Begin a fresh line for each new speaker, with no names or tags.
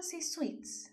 fancy sweets.